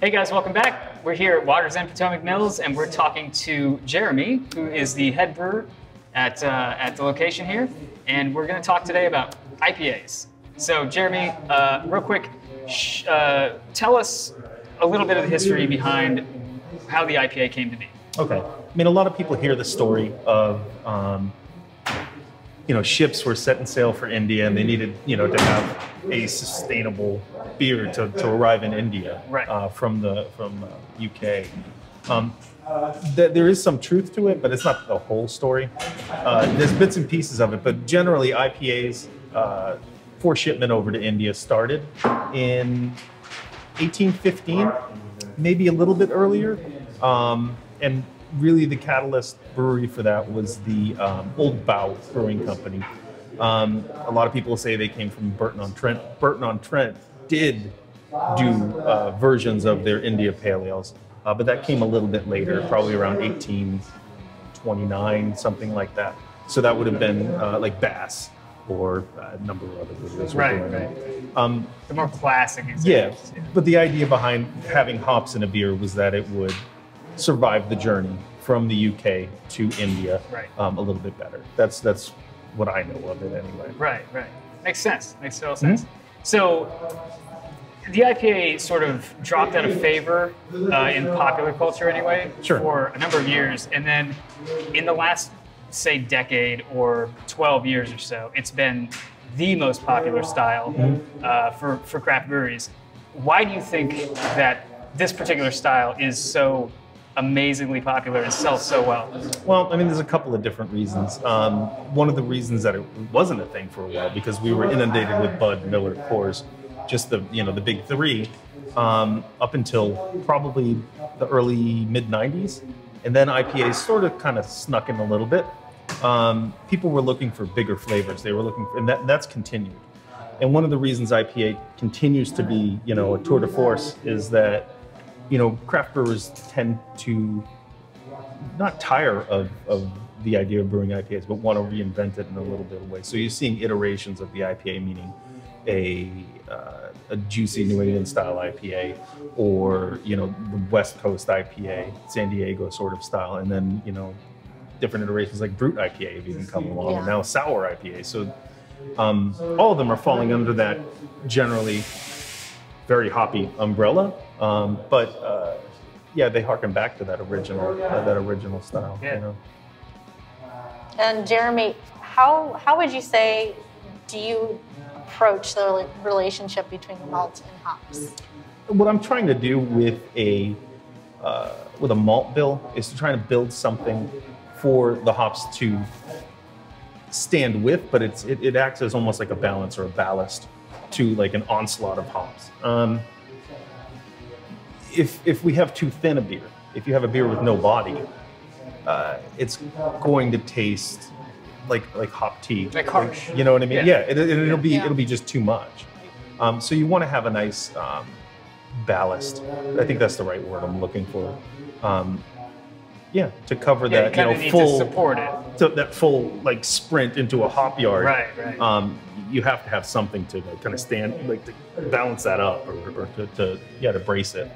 Hey guys, welcome back. We're here at Waters End Potomac Mills, and we're talking to Jeremy, who is the head brewer at uh, at the location here, and we're going to talk today about IPAs. So, Jeremy, uh, real quick, uh, tell us a little bit of the history behind how the IPA came to be. Okay. I mean, a lot of people hear the story of, um, you know, ships were setting sail for India and they needed, you know, to have a sustainable beer to, to arrive in India Right. uh, from the from uh, UK. Um, th- there is some truth to it, but it's not the whole story. Uh, there's bits and pieces of it, but generally IPAs uh, for shipment over to India started in 1815, maybe a little bit earlier. Um, and really, the catalyst brewery for that was the um, Old Bow Brewing Company. Um, a lot of people say they came from Burton on Trent. Burton on Trent did do uh, versions of their India Pale Ales, uh, but that came a little bit later, probably around 1829, something like that. So that would have been uh, like Bass or a number of other brewers. were Right, right. Um, The more classic yeah, examples. but the idea behind having hops in a beer was that it would survive the journey from the UK to India Right. um, a little bit better. That's that's what I know of it anyway. Right, right. Makes sense. Makes total Mm-hmm. sense. So the IPA sort of dropped out of favor uh, in popular culture anyway Sure. for a number of years. And then in the last, say, decade or 12 years or so, it's been the most popular style Mm-hmm. uh, for, for craft breweries. Why do you think that this particular style is so amazingly popular and sells so well? Well, I mean, there's a couple of different reasons. Um, one of the reasons that it wasn't a thing for a while because we were inundated with Bud, Miller, Coors, just the you know the big three, um, up until probably the early mid '90s, and then IPAs sort of kind of snuck in a little bit. Um, people were looking for bigger flavors. They were looking, for, and that, that's continued. And one of the reasons IPA continues to be, you know, a tour de force is that, you know, craft brewers tend to not tire of, of the idea of brewing IPAs, but want to reinvent it in a little bit of way. So you're seeing iterations of the IPA, meaning a uh, a juicy New England style IPA, or you know the West Coast IPA, San Diego sort of style, and then you know different iterations like Brut IPA have even come along, and now Sour IPA. So um, all of them are falling under that generally very hoppy umbrella, um, but uh, yeah, they harken back to that original uh, that original style. Yeah. You know? And Jeremy, how how would you say do you approach the relationship between malt and hops? what I'm trying to do with a uh, with a malt bill is to try to build something for the hops to stand with, but it's it, it acts as almost like a balance or a ballast to like an onslaught of hops. Um, if if we have too thin a beer, if you have a beer with no body, uh, it's going to taste like like hop tea. Like harsh. You know what I mean? Yeah. Yeah, it, it, will be Yeah. it'll be just too much. Um, so you want to have a nice um, ballast. I think that's the right word I'm looking for. Um, yeah, to cover Yeah, that you kind know of need full to support it. So that full like sprint into a hop yard. Right, right. Um, you have to have something to like, kind of stand like to balance that up or, or to, to yeah to brace it.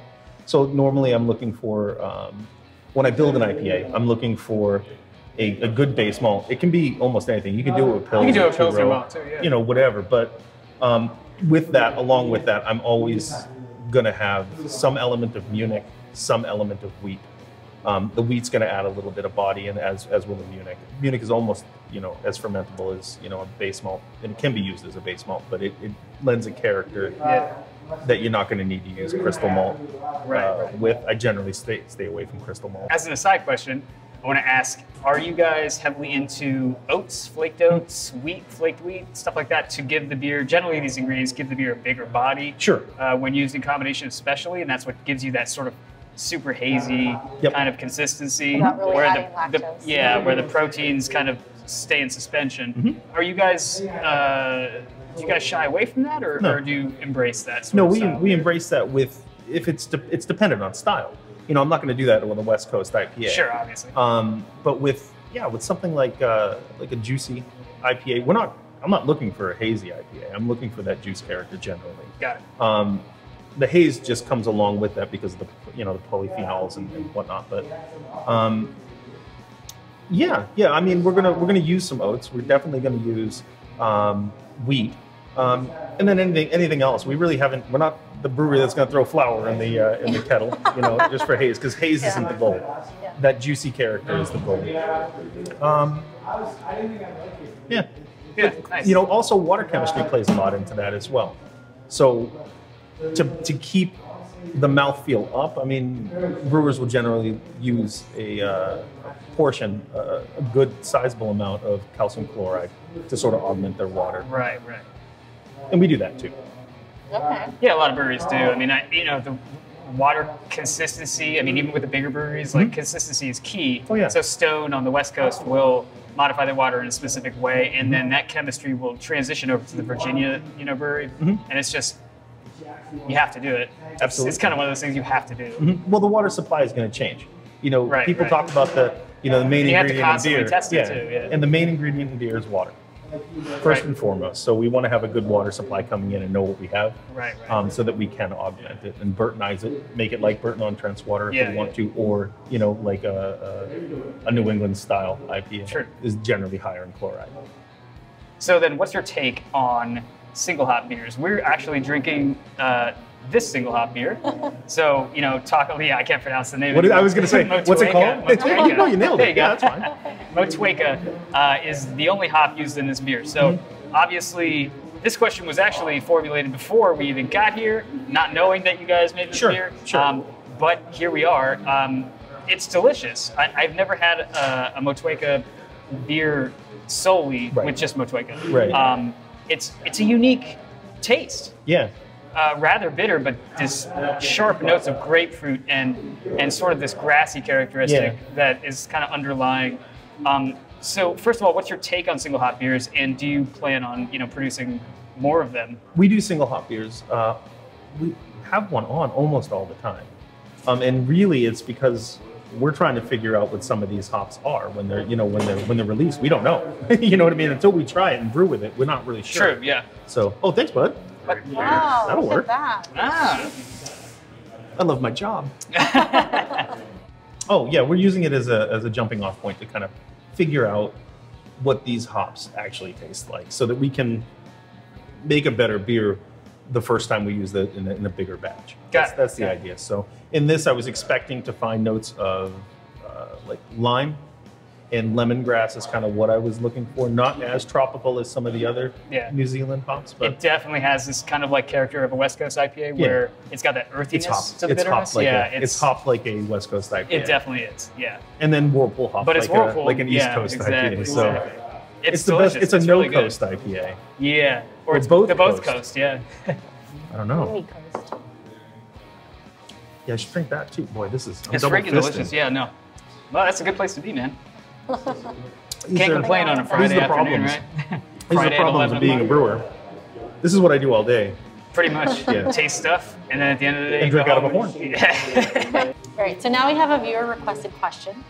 So normally I'm looking for um, when I build an IPA, I'm looking for a, a good base malt. It can be almost anything. You can do it with Pils. You can do a Pilsner two-row, malt too, yeah. You know, whatever. But um, with that, along with that, I'm always going to have some element of Munich, some element of wheat. Um, the wheat's going to add a little bit of body, and as as will the Munich. Munich is almost you know as fermentable as you know a base malt, and it can be used as a base malt, but it, it lends a character Yeah. that you're not going to need to use crystal malt Right, uh, right. with. I generally stay stay away from crystal malt. As an aside question, I want to ask: Are you guys heavily into oats, flaked oats, wheat, flaked wheat, stuff like that, to give the beer? Generally, these ingredients give the beer a bigger body. Sure. Uh, when used in combination, especially, and that's what gives you that sort of super hazy Yep. kind of consistency, really where the, the yeah, where the proteins kind of stay in suspension. Mm-hmm. Are you guys? Uh, do you guys shy away from that, or, No. or do you embrace that? Sort No, of we style? we embrace that with if it's de- it's dependent on style. You know, I'm not going to do that with a West Coast IPA. Sure, obviously. Um, but with yeah, with something like uh, like a juicy IPA, we're not. I'm not looking for a hazy IPA. I'm looking for that juice character generally. Got it. Um, the haze just comes along with that because of the you know the polyphenols and, and whatnot. But um, yeah, yeah. I mean, we're gonna we're gonna use some oats. We're definitely gonna use um, wheat, um, and then anything anything else. We really haven't. We're not the brewery that's gonna throw flour in the uh, in the kettle, you know, just for haze because haze Yeah. isn't the goal. Yeah. That juicy character is the goal. Um, yeah, Yeah, nice. you know, also water chemistry plays a lot into that as well. So to, to keep the mouthfeel up, I mean, brewers will generally use a uh, portion, uh, a good sizable amount of calcium chloride to sort of augment their water. right, right. And we do that too. Okay. Yeah, a lot of breweries do. I mean, I, you know, the water consistency. I mean, even with the bigger breweries, like consistency is key. Mm-hmm. Oh, yeah. So Stone on the West Coast will modify their water in a specific way, and Mm-hmm. then that chemistry will transition over to the Virginia, you know, brewery, Mhm. and it's just you have to do it. It's- Absolutely. It's kind of one of those things you have to do. Mhm. Well, the water supply is going to change. You know, Right, people right. talk about the, you know, the main You have to ingredient in beer. test it too, yeah. And the main ingredient in beer is water, first Right. and foremost. So we want to have a good water supply coming in and know what we have. Right, right. um, so that we can augment it and Burtonize it, make it like Burton on Trent's water if Yeah, we want yeah. to, or you know, like a, a, a New England style IPA Sure. is generally higher in chloride. So then, what's your take on single hop beers? We're actually drinking uh, this single hop beer. So you know, talk. Yeah, I can't pronounce the name. What I was gonna say, what's it called? Motueka. No, you nailed it. There you go. Yeah, that's fine. Motueka uh, is the only hop used in this beer. So Mm-hmm. obviously, this question was actually formulated before we even got here, not knowing that you guys made this Sure, beer. sure. but here we are. Um, it's delicious. I, I've never had a, a Motueka beer solely Right. with just Motueka. Right. Um, it's it's a unique taste. Yeah, Uh, rather bitter, but this sharp notes of grapefruit and and sort of this grassy characteristic Yeah. that is kind of underlying. Um, so first of all, what's your take on single hop beers, and do you plan on you know producing more of them? we do single hop beers. Uh, we have one on almost all the time, um, and really it's because we're trying to figure out what some of these hops are when they're you know when they're when they're released. We don't know. you know what I mean? Until we try it and brew with it, we're not really sure. True. Yeah. So, oh, thanks, bud. Wow, That'll look work. at that. Ah. I love my job. oh yeah, we're using it as a as a jumping off point to kind of figure out what these hops actually taste like, so that we can make a better beer the first time we use it in a, in a bigger batch. Got That's, it, that's the got it. idea. So in this, I was expecting to find notes of uh, like lime and lemongrass is kind of what I was looking for. Not as tropical as some of the other Yeah. New Zealand hops, but It definitely has this kind of like character of a West Coast IPA, where it's got that earthiness it's hopped. to the It's bitterness. hopped like yeah, a, it's, hopped like a West Coast IPA. It definitely is. Yeah. and then Whirlpool hop, But it's like, Whirlpool, a, like an East yeah, Coast exactly, IPA. So exactly. It's, It's, the delicious. best. It's a no really good. coast IPA. Yeah. Or Or it's both both, both coast. coast. Yeah. I don't know. Creamy coast. Yeah, I should drink that too. Boy, this is I'm It's freaking fisting. delicious. Yeah. No. Well, that's a good place to be, man. Can't are- complain on a These Friday are the afternoon, problems. right? These are the problems of being a brewer. This is what I do all day. Pretty much. Yeah. Taste stuff, and then at the end of the day, And go drink out of a horn. Yeah. All right, so now we have a viewer requested question.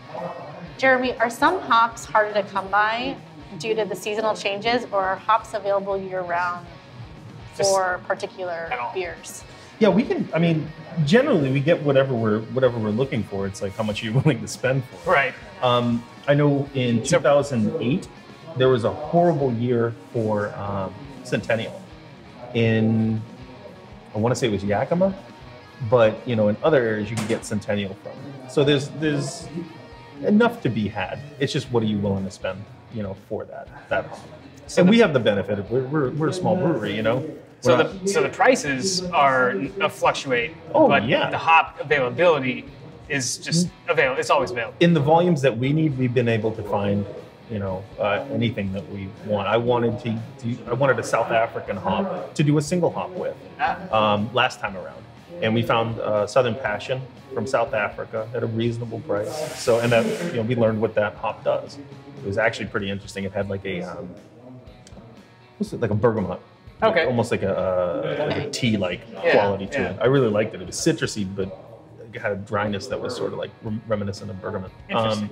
Jeremy, are some hops harder to come by due to the seasonal changes, or are hops available year round Just for particular beers? Yeah, we can. I mean, generally we get whatever we're whatever we're looking for. It's like how much are you willing to spend for. it. right. Um, I know in 2008 there was a horrible year for um, Centennial. In I want to say it was Yakima, but you know in other areas you can get Centennial from. So there's there's enough to be had. It's just what are you willing to spend, you know, for that that hop. So and the- we have the benefit of we're, we're, we're a small brewery, you know. So We're the not- so the prices are uh, fluctuate. Oh, but yeah. The hop availability is just available. It's always available. in the volumes that we need, we've been able to find, you know, uh, anything that we want. I wanted to, to, I wanted a South African hop to do a single hop with Ah, um, last time around, and we found uh, Southern Passion from South Africa at a reasonable price. So, and that, you know, we learned what that hop does. It was actually pretty interesting. It had like a, um, what's it, like a bergamot. Okay. Almost like a, uh, like a tea like Yeah, quality to yeah. it. I really liked it. It was citrusy, but it had a dryness that was sort of like rem- reminiscent of bergamot. Um,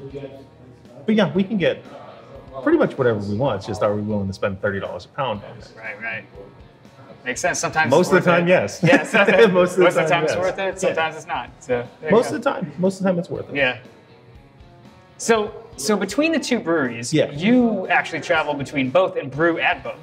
but yeah, we can get pretty much whatever we want. It's just are we willing to spend thirty dollars a pound on it? right, right. Makes sense. Sometimes Most it's of the time, it. yes. Yeah, sometimes, Most of the time, it's yes. worth it. Yeah. Sometimes it's not. So there you Most go. of the time, most of the time, it's worth it. Yeah. So so between the two breweries, Yeah. you actually travel between both and brew at both.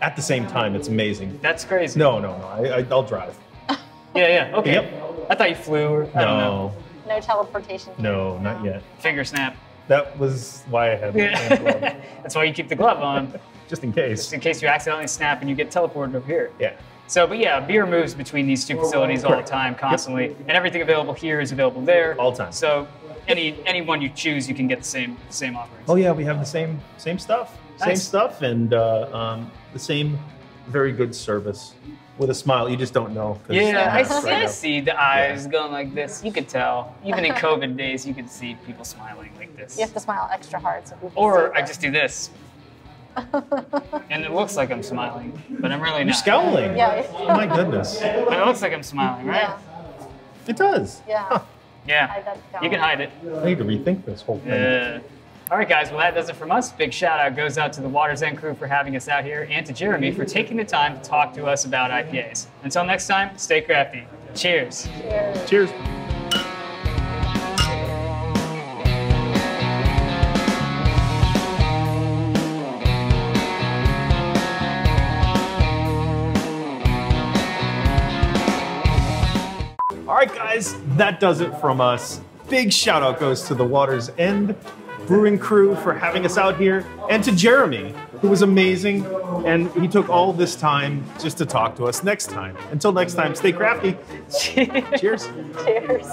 At the same time, it's amazing. That's crazy. No, no, no. I, I, I'll drive. Yeah, yeah. Okay. Yep. I thought you flew or I don't know. No, No teleportation. no, not yet. Finger snap. That was why I had the glove, That's why you keep the glove on, just in case. just in case you accidentally snap and you get teleported over here. Yeah. So, but yeah, beer moves between these two facilities all the time, constantly, and everything available here is available there All the time. So, any any one you choose, you can get the same same offerings. Oh yeah, we have the same same stuff, same stuff, and uh, um, the same very good service with a smile. You just don't know. 'cause Yeah, I see, right I see the eyes going like this. You could tell. Even in COVID days, you could see people smiling like this. You have to smile extra hard so people Or. I just do this. And it looks like I'm smiling, but I'm really You're not. scowling. Yeah. Oh my goodness. But it looks like I'm smiling, right? Yeah. It does. Yeah. Huh. Yeah. You can hide it. I need to rethink this whole thing. Yeah. All right, guys. Well, that does it from us. Big shout out goes out to the Waters End crew for having us out here, and to Jeremy for taking the time to talk to us about IPAs. Until next time, stay crafty. Cheers. Cheers. Cheers. Right, guys, that does it from us. Big shout out goes to the Waters End Brewing crew for having us out here, and to Jeremy, who was amazing. And he took all this time just to talk to us next time. Until next time, stay crafty. Cheers. Cheers.